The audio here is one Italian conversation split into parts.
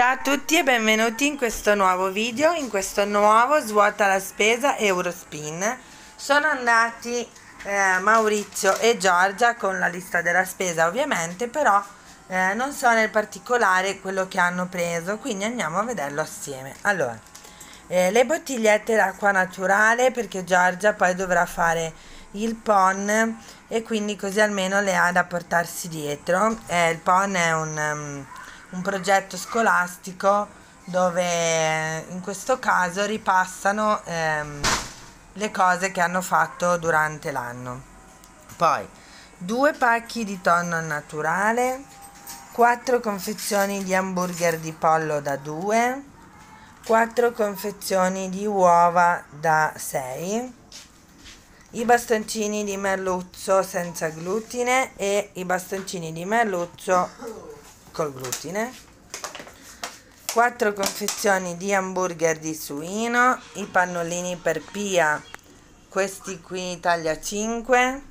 Ciao a tutti e benvenuti in questo nuovo video, in questo nuovo Svuota la Spesa Eurospin. Sono andati eh, Maurizio e Giorgia con la lista della spesa ovviamente, però eh, non so nel particolare quello che hanno preso, quindi andiamo a vederlo assieme. Allora, eh, le bottigliette d'acqua naturale perché Giorgia poi dovrà fare il PON e quindi così almeno le ha da portarsi dietro. Eh, il PON è un... Um, un progetto scolastico dove in questo caso ripassano ehm, le cose che hanno fatto durante l'anno. Poi due pacchi di tonno naturale, quattro confezioni di hamburger di pollo da 2, quattro confezioni di uova da 6, i bastoncini di merluzzo senza glutine e i bastoncini di merluzzo col glutine. 4 confezioni di hamburger di suino i pannolini per pia questi qui taglia 5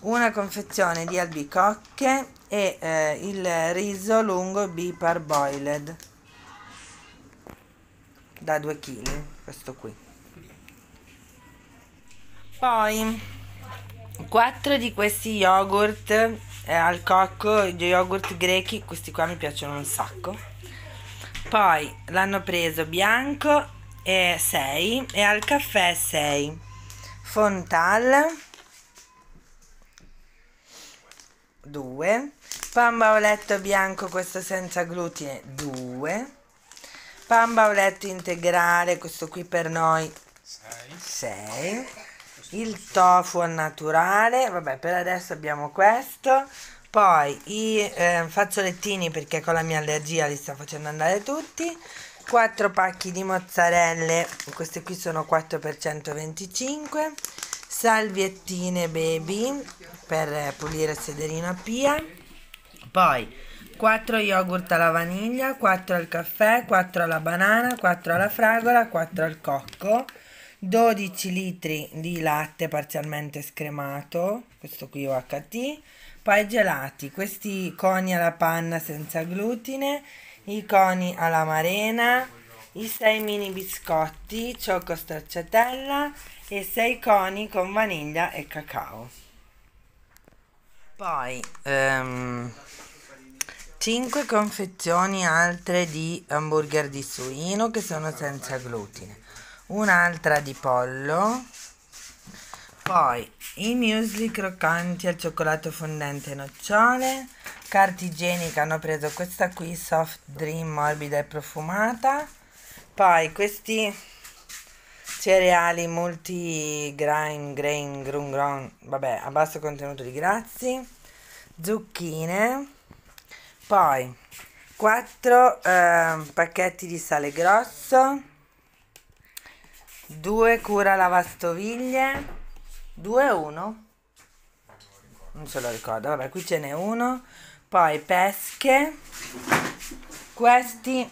una confezione di albicocche e eh, il riso lungo B parboiled da 2 kg questo qui. Poi 4 di questi yogurt eh, al cocco gli yogurt grechi questi qua mi piacciono un sacco. Poi l'hanno preso bianco e 6 e al caffè 6 fontal 2 pan bauletto bianco questo senza glutine 2 pan bauletto integrale questo qui per noi 6 il tofu al naturale vabbè per adesso abbiamo questo. Poi i eh, fazzolettini perché con la mia allergia li sto facendo andare tutti. 4 pacchi di mozzarelle queste qui sono 4 per 125 salviettine baby per pulire il sederino a pia. Poi 4 yogurt alla vaniglia 4 al caffè 4 alla banana 4 alla fragola 4 al cocco 12 litri di latte parzialmente scremato, questo qui UHT, poi gelati, questi coni alla panna senza glutine, i coni alla marena, i 6 mini biscotti, ciocco stracciatella e 6 coni con vaniglia e cacao. Poi um, 5 confezioni altre di hamburger di suino che sono senza glutine un'altra di pollo poi i muesli croccanti al cioccolato fondente nocciole carta igienica hanno preso questa qui soft dream morbida e profumata poi questi cereali multi grain grain grun grun vabbè a basso contenuto di grassi zucchine poi 4 eh, pacchetti di sale grosso 2 cura lavastoviglie. 2 1 non se lo ricordo vabbè qui ce n'è uno. Poi pesche. Questi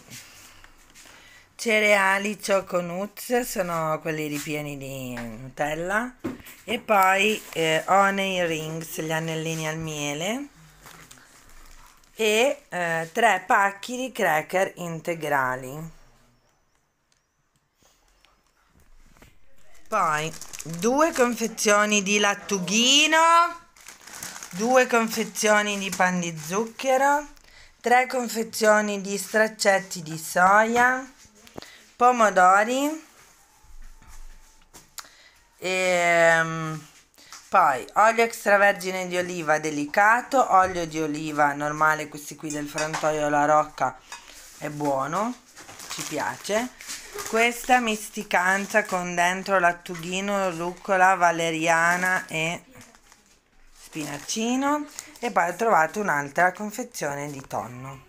cereali choco nuts sono quelli ripieni di nutella. E poi eh, honey rings gli anellini al miele. E eh, tre pacchi di cracker integrali Poi due confezioni di lattughino, due confezioni di pan di zucchero, tre confezioni di straccetti di soia, pomodori e um, poi olio extravergine di oliva delicato, olio di oliva normale, questi qui del frantoio La Rocca è buono, ci piace questa misticanza con dentro lattughino, rucola, valeriana e spinacino e poi ho trovato un'altra confezione di tonno.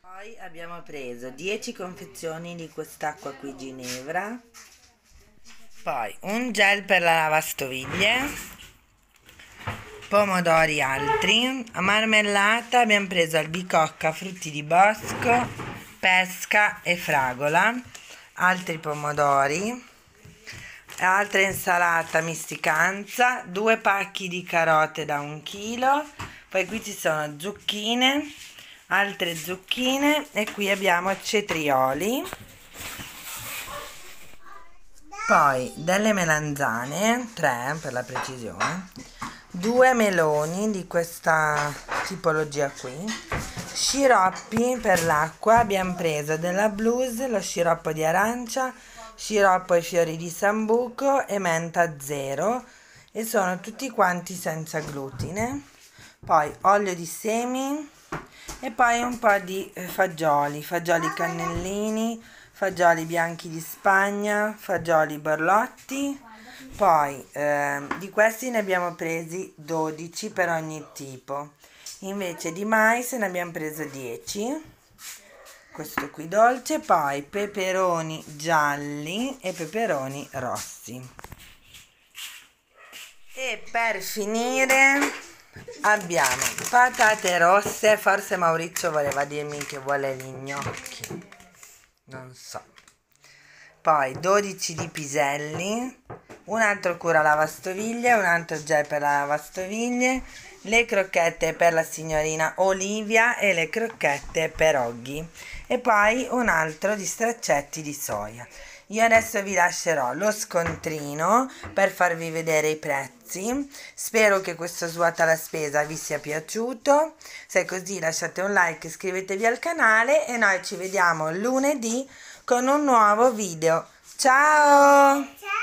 Poi abbiamo preso 10 confezioni di quest'acqua qui ginevra poi un gel per la lavastoviglie pomodori altri a marmellata abbiamo preso albicocca frutti di bosco pesca e fragola, altri pomodori, altra insalata misticanza, due pacchi di carote da un chilo, poi qui ci sono zucchine, altre zucchine e qui abbiamo cetrioli poi delle melanzane 3 per la precisione due meloni di questa tipologia qui sciroppi per l'acqua abbiamo preso della blues lo sciroppo di arancia sciroppo e fiori di sambuco e menta zero e sono tutti quanti senza glutine. Poi olio di semi e poi un po' di eh, fagioli fagioli cannellini fagioli bianchi di Spagna fagioli borlotti. Poi eh, di questi ne abbiamo presi 12 per ogni tipo invece di mais ne abbiamo preso 10 questo qui dolce poi peperoni gialli e peperoni rossi. E per finire abbiamo patate rosse. Forse Maurizio voleva dirmi che vuole gli gnocchi. Non so. Poi 12 di piselli un altro cura lavastoviglie un altro gel per la lavastoviglie le crocchette per la signorina Olivia e le crocchette per Oggi e poi un altro di straccetti di soia. Io adesso vi lascerò lo scontrino per farvi vedere i prezzi. Spero che questo svuota la spesa vi sia piaciuto. Se è così lasciate un like, iscrivetevi al canale e noi ci vediamo lunedì con un nuovo video. Ciao! Ciao!